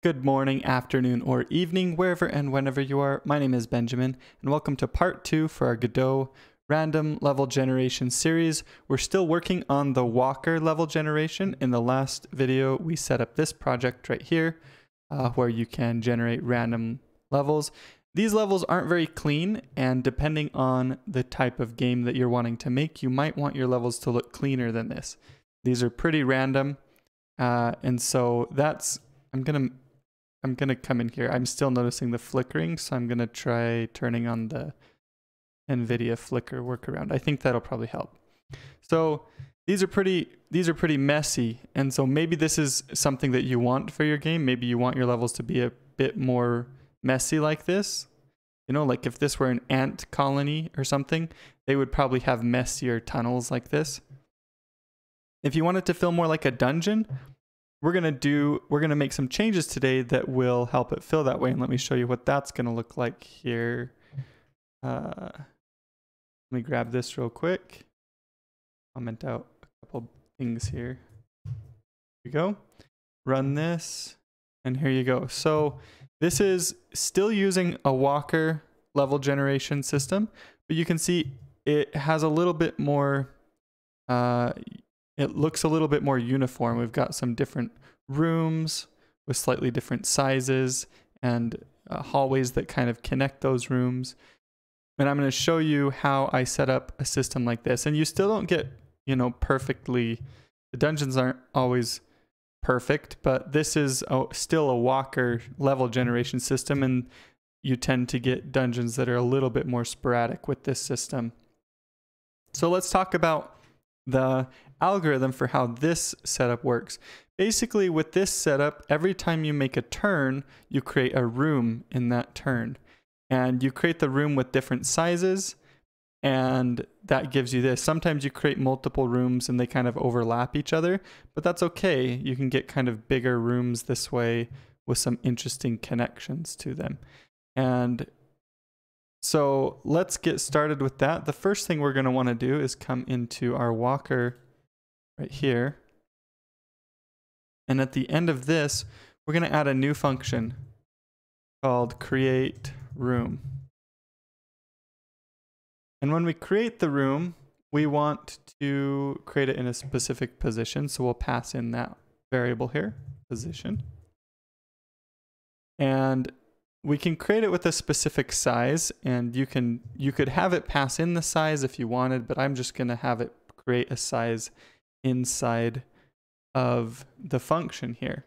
Good morning, afternoon, or evening, wherever and whenever you are. My name is Benjamin, and welcome to part two for our Godot random level generation series. We're still working on the Walker level generation. In the last video, we set up this project right here, uh, where you can generate random levels. These levels aren't very clean, and depending on the type of game that you're wanting to make, you might want your levels to look cleaner than this. These are pretty random, uh, and so that's, I'm gonna I'm gonna come in here. I'm still noticing the flickering, so I'm gonna try turning on the NVIDIA flicker workaround. I think that'll probably help. So these are pretty these are pretty messy, and so maybe this is something that you want for your game. Maybe you want your levels to be a bit more messy like this. You know, like if this were an ant colony or something, they would probably have messier tunnels like this. If you want it to feel more like a dungeon, we're going to do, we're going to make some changes today that will help it feel that way. And let me show you what that's going to look like here. Uh, let me grab this real quick. Comment out a couple things here. Here we go. Run this. And here you go. So this is still using a Walker level generation system, but you can see it has a little bit more uh, it looks a little bit more uniform. We've got some different rooms with slightly different sizes and uh, hallways that kind of connect those rooms. And I'm going to show you how I set up a system like this. And you still don't get, you know, perfectly, the dungeons aren't always perfect, but this is a, still a Walker level generation system. And you tend to get dungeons that are a little bit more sporadic with this system. So let's talk about the algorithm for how this setup works. Basically, with this setup, every time you make a turn, you create a room in that turn. And you create the room with different sizes, and that gives you this. Sometimes you create multiple rooms and they kind of overlap each other, but that's okay. You can get kind of bigger rooms this way with some interesting connections to them. And so let's get started with that. The first thing we're going to want to do is come into our Walker right here. And at the end of this, we're going to add a new function called create room. And when we create the room, we want to create it in a specific position. So we'll pass in that variable here, position. And we can create it with a specific size and you can you could have it pass in the size if you wanted, but I'm just going to have it create a size inside of the function here.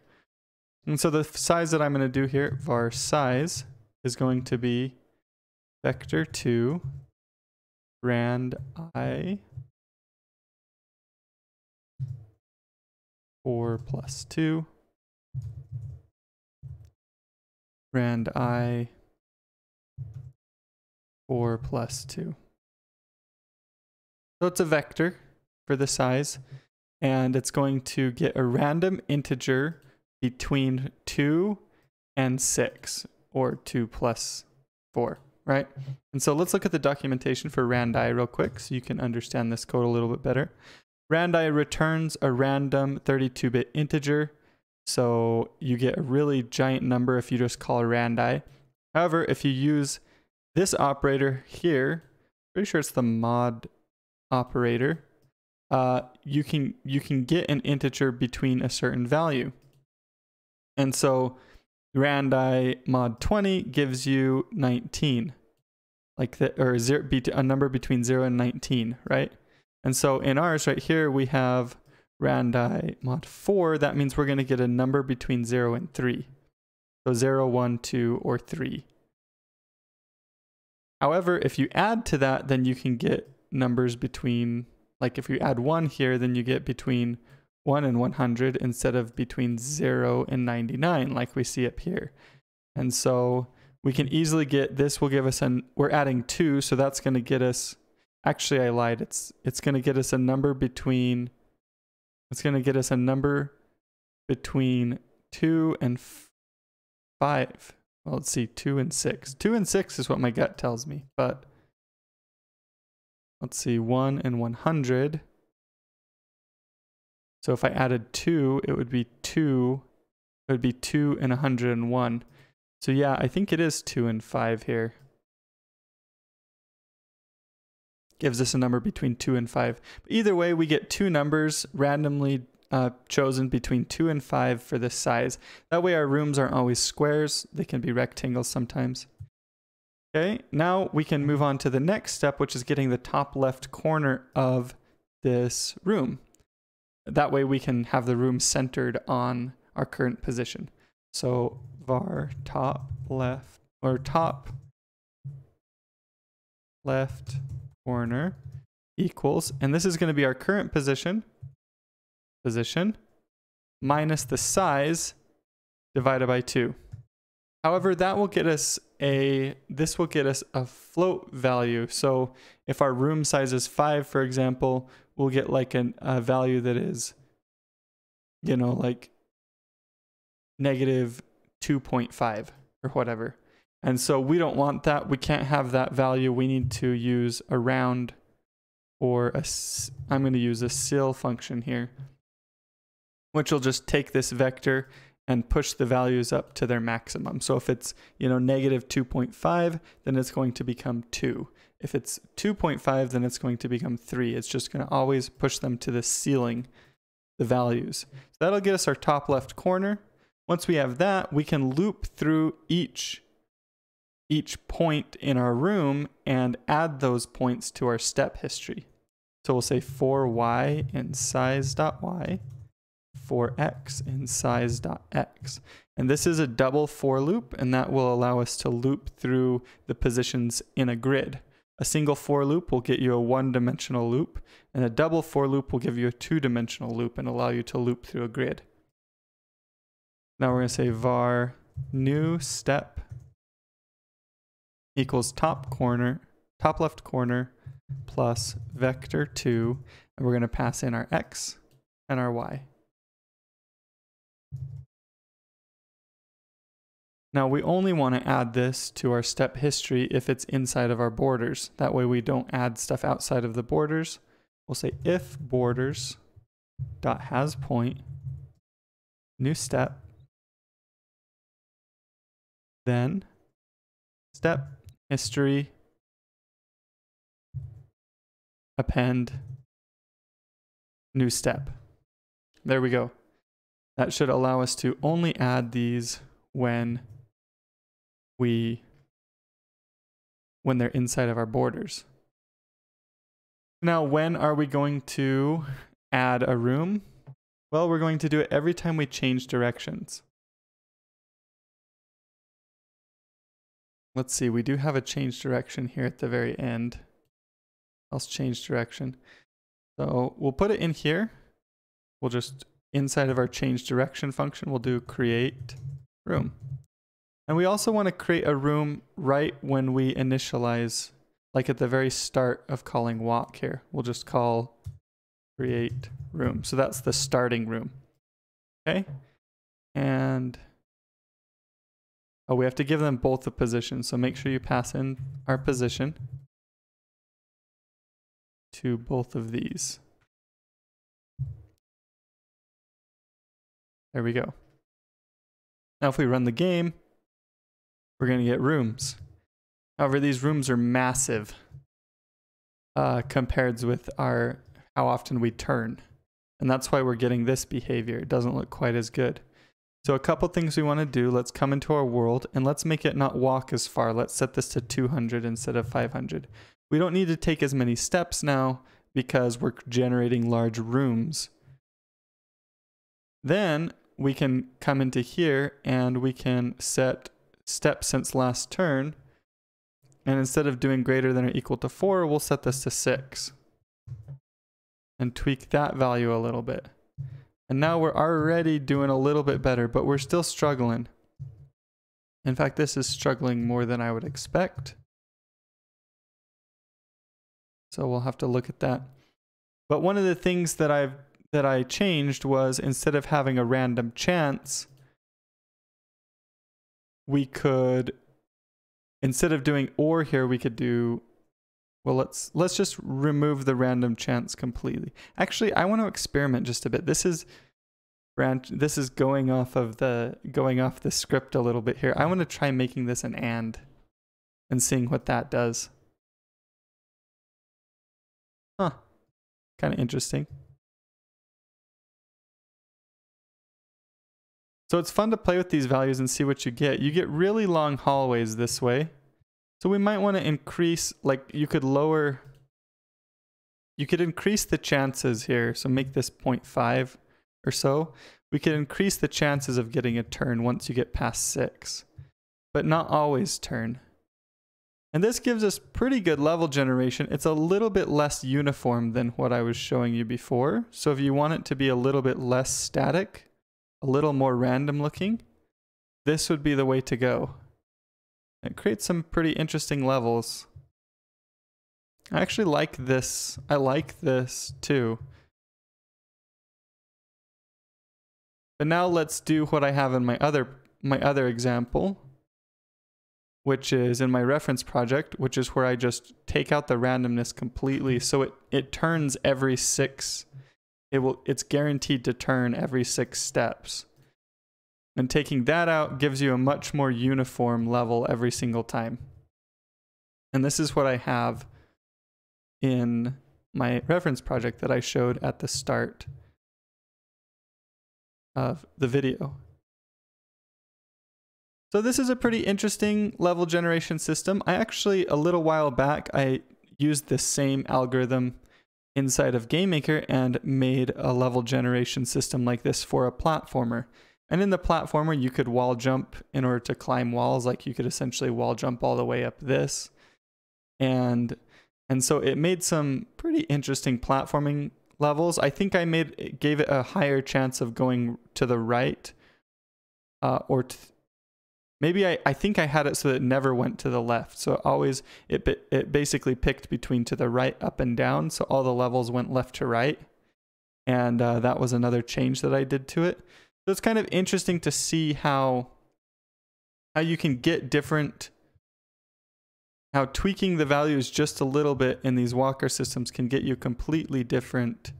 And so the size that I'm going to do here, var size, is going to be vector 2 rand i 4 plus 2 rand mm-hmm. i 4 plus 2. So it's a vector for the size and it's going to get a random integer between 2 and 6, or 2 plus 4, right? And so let's look at the documentation for randi real quick so you can understand this code a little bit better. Randi returns a random 32-bit integer, so you get a really giant number if you just call randi. However, if you use this operator here, pretty sure it's the mod operator, uh, you can you can get an integer between a certain value. And so randi mod 20 gives you 19. Like the or zero, a number between 0 and 19, right? And so in ours right here we have randi mod 4, that means we're going to get a number between 0 and 3. So 0, 1, 2, or 3. However, if you add to that, then you can get numbers between like if you add 1 here, then you get between 1 and 100 instead of between 0 and 99 like we see up here. And so we can easily get this will give us an we're adding 2 so that's going to get us actually I lied it's it's going to get us a number between it's going to get us a number between 2 and 5. Well, let's see 2 and 6. 2 and 6 is what my gut tells me, but let's see, 1 and 100. So if I added 2, it would be 2, It would be 2 and 101. So yeah, I think it is 2 and 5 here. Gives us a number between 2 and 5. Either way, we get two numbers randomly uh, chosen between 2 and 5 for this size. That way our rooms aren't always squares. They can be rectangles sometimes. Okay, now we can move on to the next step, which is getting the top left corner of this room. That way we can have the room centered on our current position. So var top left or top left corner equals, and this is going to be our current position, position, minus the size divided by 2. However, that will get us a, this will get us a float value. So if our room size is 5, for example, we'll get like an, a value that is, you know, like negative 2.5 or whatever. And so we don't want that. We can't have that value. We need to use a round or a, I'm going to use a ceil function here, which will just take this vector and push the values up to their maximum. So if it's, you know, negative 2.5, then it's going to become 2. If it's 2.5, then it's going to become 3. It's just going to always push them to the ceiling, the values. So that'll get us our top left corner. Once we have that, we can loop through each each point in our room and add those points to our step history. So we'll say for y in size.y, for x in size.x. And this is a double for loop, and that will allow us to loop through the positions in a grid. A single for loop will get you a one-dimensional loop, and a double for loop will give you a two-dimensional loop and allow you to loop through a grid. Now we're going to say var new step equals top corner, top left corner plus vector 2, and we're going to pass in our x and our y. Now we only want to add this to our step history if it's inside of our borders. That way we don't add stuff outside of the borders. We'll say if borders dot has point new step then step, history, append, new step. There we go. That should allow us to only add these when we when they're inside of our borders. Now, when are we going to add a room? Well, we're going to do it every time we change directions. Let's see, we do have a change direction here at the very end. Else change direction. So we'll put it in here. We'll just, inside of our change direction function, we'll do create room. And we also want to create a room right when we initialize, like at the very start of calling walk here. We'll just call create room. So that's the starting room. Okay. And Oh, we have to give them both the position. So make sure you pass in our position to both of these. There we go. Now if we run the game, we're going to get rooms. However, these rooms are massive uh, compared with our how often we turn. And that's why we're getting this behavior. It doesn't look quite as good. So a couple things we want to do. Let's come into our world and let's make it not walk as far. Let's set this to 200 instead of 500. We don't need to take as many steps now because we're generating large rooms. Then we can come into here and we can set step since last turn. And instead of doing greater than or equal to 4, we'll set this to 6. And tweak that value a little bit. And now we're already doing a little bit better, but we're still struggling. In fact, this is struggling more than I would expect. So we'll have to look at that. But one of the things that I've that I changed was instead of having a random chance, we could instead of doing or here, we could do well, let's let's just remove the random chance completely. Actually, I want to experiment just a bit. This is branch. This is going off of the going off the script a little bit here. I want to try making this an and and seeing what that does. Huh. Kind of interesting. So it's fun to play with these values and see what you get. You get really long hallways this way. So we might want to increase, like you could lower, you could increase the chances here. So make this 0.5 or so. We could increase the chances of getting a turn once you get past six, but not always turn. And this gives us pretty good level generation. It's a little bit less uniform than what I was showing you before. So if you want it to be a little bit less static, a little more random looking, this would be the way to go. It creates some pretty interesting levels. I actually like this. I like this too. But now let's do what I have in my other my other example, which is in my reference project, which is where I just take out the randomness completely. So it, it turns every six, it will it's guaranteed to turn every six steps. And taking that out gives you a much more uniform level every single time. And this is what I have in my reference project that I showed at the start of the video. So this is a pretty interesting level generation system. I actually, a little while back, I used the same algorithm inside of GameMaker and made a level generation system like this for a platformer. And in the platformer, you could wall jump in order to climb walls. Like you could essentially wall jump all the way up this. And, and so it made some pretty interesting platforming levels. I think I made gave it a higher chance of going to the right. Uh, or maybe I, I think I had it so that it never went to the left. So it always, it, it basically picked between to the right, up and down. So all the levels went left to right. And uh, that was another change that I did to it. So it's kind of interesting to see how how you can get different how tweaking the values just a little bit in these walker systems can get you completely different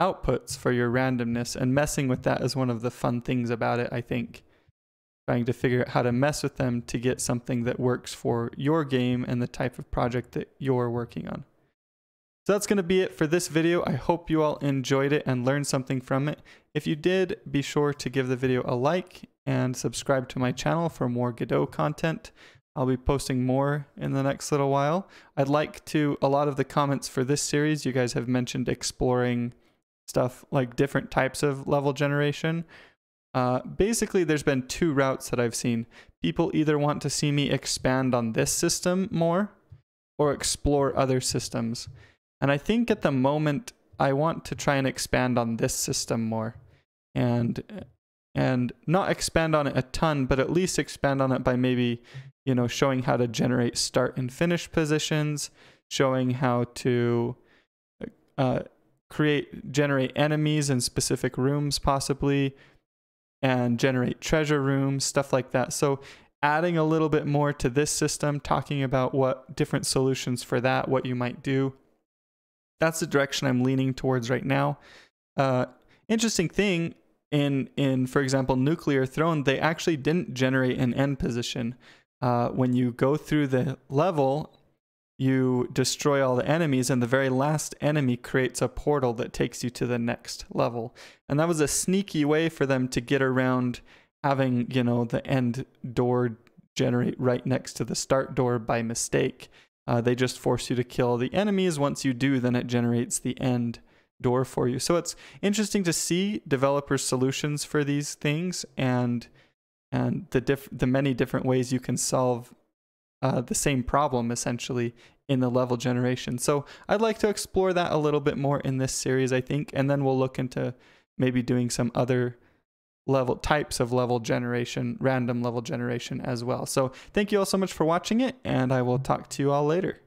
outputs for your randomness. And messing with that is one of the fun things about it i think. Trying to figure out how to mess with them to get something that works for your game and the type of project that you're working on so that's going to be it for this video. I hope you all enjoyed it and learned something from it. If you did, be sure to give the video a like and subscribe to my channel for more Godot content. I'll be posting more in the next little while. I'd like to, a lot of the comments for this series, you guys have mentioned exploring stuff like different types of level generation. Uh, basically, there's been two routes that I've seen. People either want to see me expand on this system more or explore other systems. And I think at the moment I want to try and expand on this system more and and not expand on it a ton, but at least expand on it by maybe, you know, showing how to generate start and finish positions, showing how to uh, create generate enemies in specific rooms possibly and generate treasure rooms stuff like that. So adding a little bit more to this system talking about what different solutions for that what you might do that's the direction I'm leaning towards right now. Uh, interesting thing in in for example nuclear throne they actually didn't generate an end position. Uh, when you go through the level you destroy all the enemies and the very last enemy creates a portal that takes you to the next level. And that was a sneaky way for them to get around having you know the end door generate right next to the start door by mistake uh, they just force you to kill the enemies. Once you do, then it generates the end door for you. So it's interesting to see developers' solutions for these things and and the diff- the many different ways you can solve uh, the same problem essentially in the level generation. So I'd like to explore that a little bit more in this series, I think, and then we'll look into maybe doing some other level types of level generation, random level generation as well. So thank you all so much for watching it, and I will talk to you all later.